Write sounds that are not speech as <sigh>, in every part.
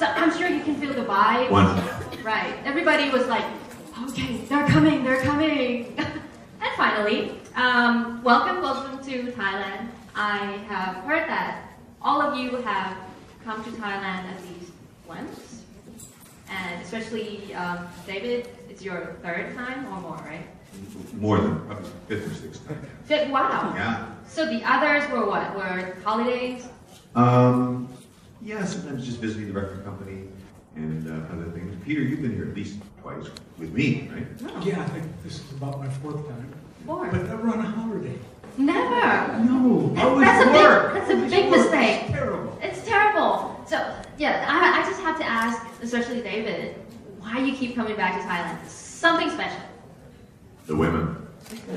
So I'm sure you can feel the vibe. One. Right. Everybody was like, okay, they're coming, they're coming. <laughs> and finally, um, welcome, welcome to Thailand. I have heard that all of you have come to Thailand at least once. And especially um, David, it's your third time or more, right? More than fifth or sixth time. Fifth, wow. Yeah. So the others were what? Were holidays? Um, yeah, sometimes just visiting the record company and uh, other things. Peter, you've been here at least twice with me, right? No. Yeah, I think this is about my fourth time. Four. But never on a holiday. Never. No, always That's a big- work. that's a big work. mistake. It's terrible. It's terrible. So yeah, I, I just have to ask, especially David, why you keep coming back to Thailand? Something special. The women.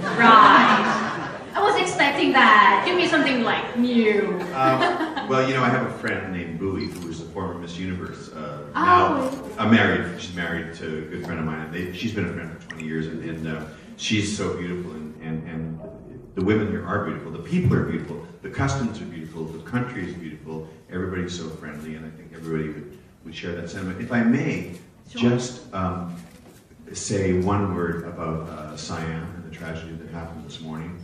Right. I was expecting that. Give me something like new. Um, <laughs> well, you know, I have a friend named Bowie who is a former Miss Universe. Uh, Oh. now, I'm married. She's married to a good friend of mine. They, she's been a friend for 20 years, and, and uh, she's so beautiful. And, and, and the women here are beautiful. The people are beautiful. The customs are beautiful. The country is beautiful. Everybody's so friendly, and I think everybody would, would share that sentiment. If I may, Sure. just um, say one word about uh, Siam and the tragedy that happened this morning.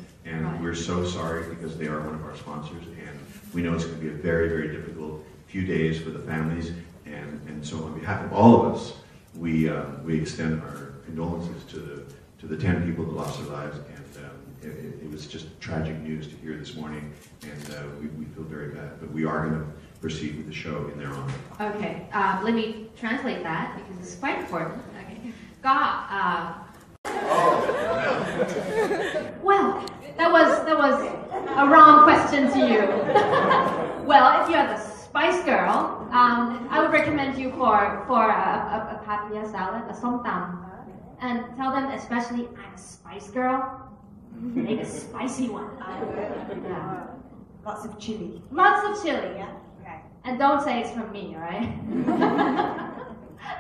And Right. we're so sorry because they are one of our sponsors, and we know it's going to be a very, very difficult few days for the families. And, and so, on behalf of all of us, we uh, we extend our condolences to the to the ten people that lost their lives. And um, it, it- it was just tragic news to hear this morning, and uh, we, we feel very bad. But we are going to proceed with the show in their honor. Okay, uh, let me translate that because it's quite important. Okay. God, uh, well, that was that was a wrong question to you. well, if you're the Spice Girl, um, I would recommend you for for a, a, a papaya salad, a som tam, and tell them especially I'm a Spice Girl. Make a spicy one. Yeah. Lots of chili. Lots of chili. Yeah. Okay. And don't say it's from me, all right?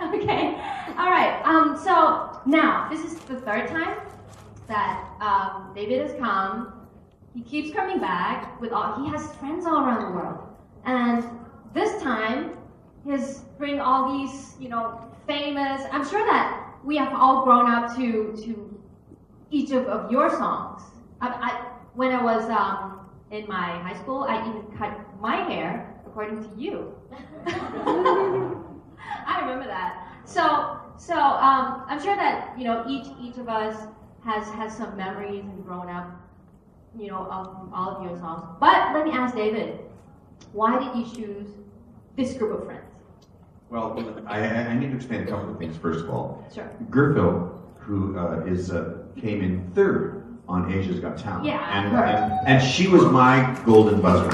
<laughs> okay. All right. Um, so now this is the third time that um, David has come. He keeps coming back with all. He has friends all around the world, and this time he's bring all these, you know, famous. I'm sure that we have all grown up to to each of, of your songs. I, I, when I was um, in my high school, I even cut my hair according to you. <laughs> <laughs> I remember that. So, so um, I'm sure that you know each each of us has has some memories and grown up, you know, of all of your songs. But let me ask David, why did you choose this group of friends? Well, I, I need to explain a couple of things. First of all, Sure. Gerphil, who uh, is uh, came in third on Asia's Got Talent, Yeah, and, and and she was my golden buzzer.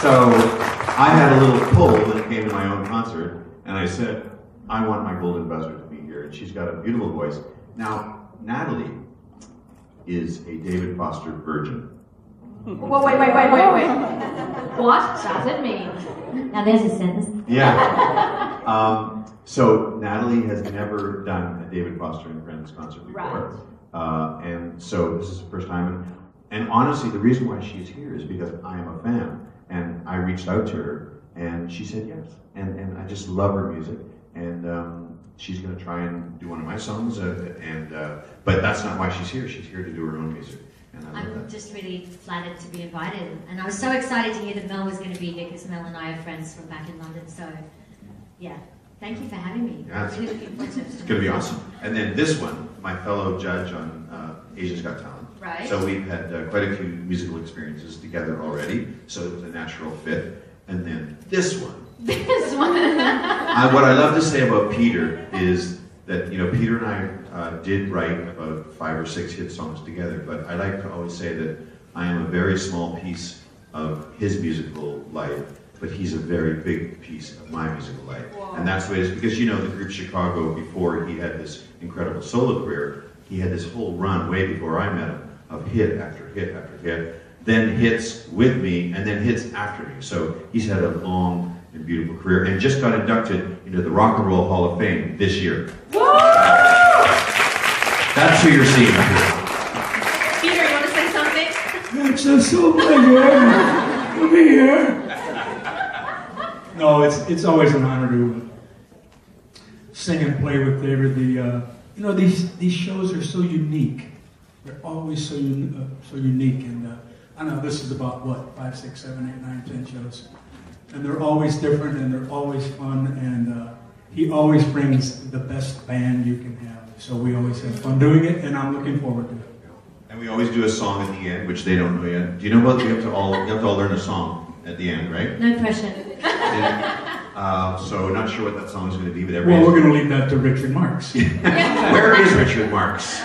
So I had a little pull when it came to my own concert, and I said, I want my golden buzzer to be here, and she's got a beautiful voice. Now, Natalie is a David Foster virgin. Wait, wait, wait, wait, wait, wait. What does it mean? Now there's a sentence. Yeah. um, so Natalie has never done a David Foster and Friends concert before. Uh, and so this is the first time. And, and honestly, the reason why she's here is because I am a fan. And I reached out to her, and she said yes. And, and I just love her music. And um, she's going to try and do one of my songs. Uh, and uh, But that's not why she's here. She's here to do her own music. And I I'm that. just really flattered to be invited, and I was so excited to hear that Mel was going to be here because Mel and I are friends from back in London. So, yeah, thank you for having me. Yeah, it's- I'm really looking forward to it. It's going to be awesome. And then this one, my fellow judge on uh, Asia's Got Talent. Right. So we've had uh, quite a few musical experiences together already, so it was a natural fit. And then this one. This one. I, what I love to say about Peter is that, you know, Peter and I uh, did write about five or six hit songs together, but I like to always say that I am a very small piece of his musical life, but he's a very big piece of my musical life. Wow. And that's way it is, because you know, the group Chicago, before he had this incredible solo career, he had this whole run way before I met him of hit after hit after hit, then hits with me, and then hits after me. So he's had a long and beautiful career, and just got inducted into the Rock and Roll Hall of Fame this year. That's who you're seeing here. Peter, you want to say something? It's a so pleasure to be here. No, it's it's always an honor to sing and play with David. The uh, you know these these shows are so unique. They're always so un- uh, so unique, and uh, I know this is about what five, six, seven, eight, nine, ten shows, and they're always different and they're always fun. And uh, he always brings the best band you can have. So we always have fun doing it, and I'm looking forward to it. And we always do a song at the end, which they don't know yet. Do you know what? You have to all you have to all learn a song at the end, right? No pressure. And, uh, so not sure what that song is going to be, but Well, we're going to leave that to Richard Marx. <laughs> Where is Richard Marx?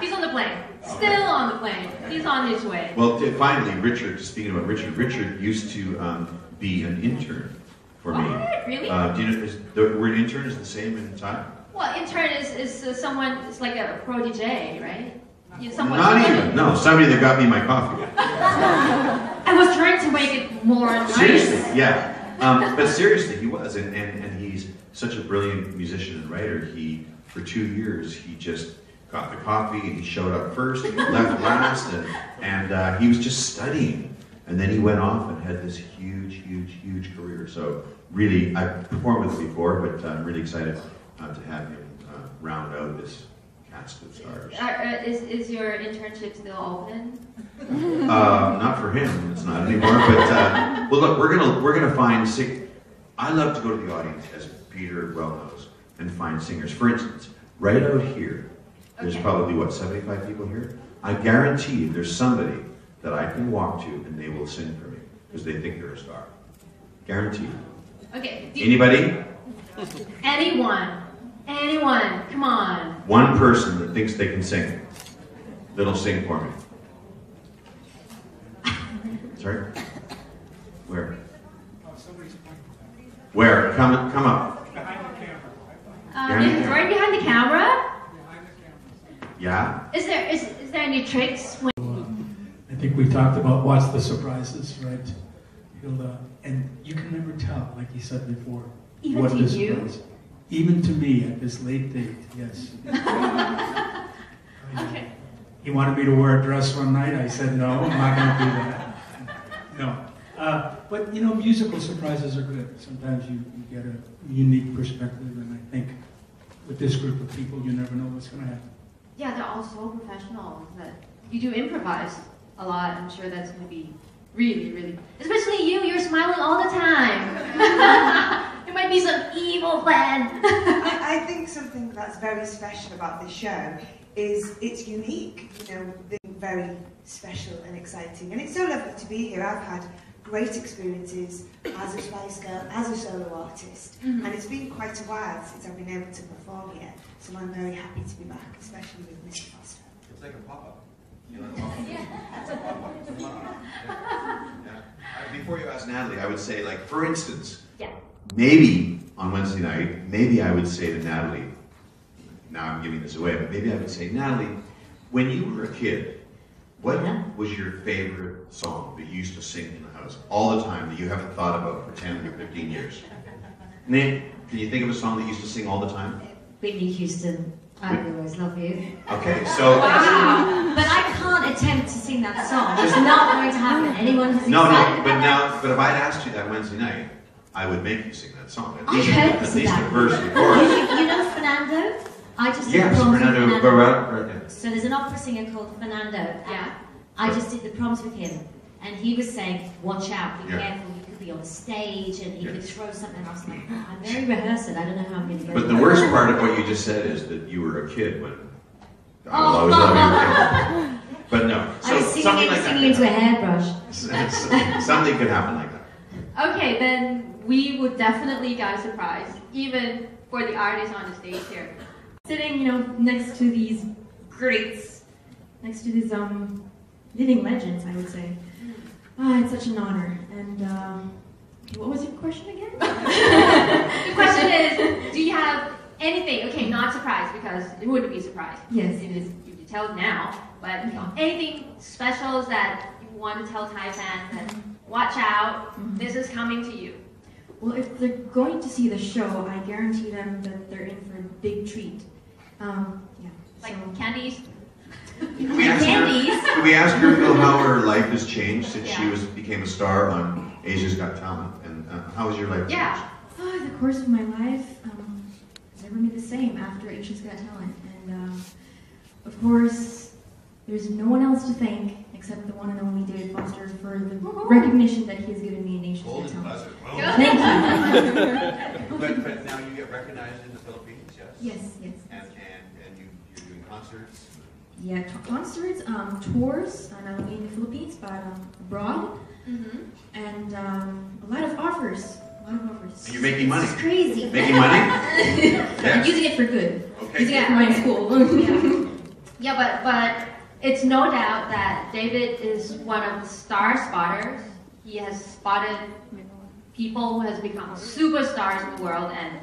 He's on the plane. Still on the plane. He's on his way. Well, finally, Richard. Speaking about Richard, Richard used to um, be an intern for me. What? Really? Uh, do you know is the word intern is the same in Thai? Well, intern is, is uh, someone, it's like a protege, right? You, someone Not even. No, somebody that got me my coffee. <laughs> I was trying to make it more nice. Seriously, yeah. Um, but seriously, he was, and, and, and he's such a brilliant musician and writer. He, for two years, he just got the coffee and he showed up first and he left last, and, and uh, he was just studying. And then he went off and had this huge, huge, huge career. So really, I've performed with him before, but I'm really excited uh, to have him uh, round out this cast of stars. Is, is your internship still open? Uh, <laughs> not for him. It's not anymore. But uh, well, look, we're gonna we're gonna find sing. I love to go to the audience, as Peter well knows, and find singers. For instance, right out here, there's Okay. probably what 75 people here. I guarantee you, there's somebody that I can walk to and they will sing for me because they think they're a star. Guaranteed. Okay. Anybody? anyone. Anyone. Come on. One person that thinks they can sing, that'll sing for me. Sorry? Where? Where? Come, come up. Uh, Behind the is- camera. right behind the camera? Yeah? Is there is, is there any tricks when we talked about what's the surprises, right? Uh, and you can never tell, like you said before. Even what to the you? surprise- Even to me at this late date, yes. <laughs> Okay. He wanted me to wear a dress one night. I said, no, I'm not going to do that. No. Uh, but, you know, musical surprises are good. Sometimes you, you get a unique perspective, and I think with this group of people, you never know what's going to happen. Yeah, they're all so professional that you do improvise a lot. I'm sure that's going to be really, really. Especially you, you're smiling all the time. <laughs> there might be some evil plan. I, I think something that's very special about this show is it's unique, you know, the- very special and exciting. And it's so lovely to be here. I've had great experiences as a Spice Girl, as a solo artist, mm-hmm. and it's been quite a while since I've been able to perform here. So I'm very happy to be back, especially with Mr. Foster. It's like a pop-up. You know. Yeah. Before you ask Natalie, I would say, like, for instance, Yeah. maybe on Wednesday night, maybe I would say to Natalie, now I'm giving this away, but maybe I would say, Natalie, when you were a kid, what Yeah. was your favorite song that you used to sing in the house all the time that you haven't thought about for 10 or 15 years? Nate, can you think of a song that you used to sing all the time? Whitney Houston, I will always love you. Okay, so. Wow. <laughs> But I can't attempt to sing that song. It's not going to happen. Anyone who's No, excited no, but now, but if I'd asked you that Wednesday night, I would make you sing that song. At I least, hope at least is the that. verse and You, chorus. you know Fernando? I just did Yes, the proms Fernando with Fernando. Barra. So there's an opera singer called Fernando. Yeah. I just did the proms with him, and he was saying, "Watch out, be Yeah. careful. You could be on stage, and he Yeah. could throw something." I was like, oh, "I'm very rehearsed. I don't know how I'm going to go." But the worst part of what you just said is that you were a kid when I will Oh. always love you. But no, I so was singing, something like singing into a that. hairbrush. <laughs> something could happen like that. Okay, then we would definitely get a surprise, even for the artists on the stage here. sitting, you know, next to these greats, next to these um, living legends, I would say. Ah, it's such an honor. And um, what was your question again? <laughs> The question is, do you have anything? Okay, not surprise because it wouldn't be a surprise. Yes. it is. You can tell now, but Okay. anything special that you want to tell Thai fans that watch out, Mhm. this is coming to you. Well, if they're going to see the show, I guarantee them that they're in for a big treat. Um, yeah. Like so- candies. Could <laughs> we ask her- Candies? We asked her, Phil, how her life has changed since she was became a star on Asia's Got Talent, and uh, how has your life Yeah. changed? Ah, the course of my life um, has never been the same after Asia's Got Talent. And um, of course, there's no one else to thank except the one and only David Foster for the recognition that he has given me in Asia's Got Golden Talent. buzzer. Boom. Thank you. <laughs> But, but now you get recognized in the Philippines, yes? yes, yes. And, and, and you, you're doing concerts? Yeah, t- concerts, um, tours, uh, not only in the Philippines but um, abroad, Mm-hmm. and um, a lot of offers. A lot of offers. And you're making money. It's crazy. <laughs> Making money? <laughs> I'm using it for good. Okay. Using it for my school. Yeah, but but it's no doubt that David is one of the star spotters. He has spotted people who has become superstars in the world, and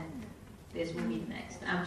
this will be next. I'm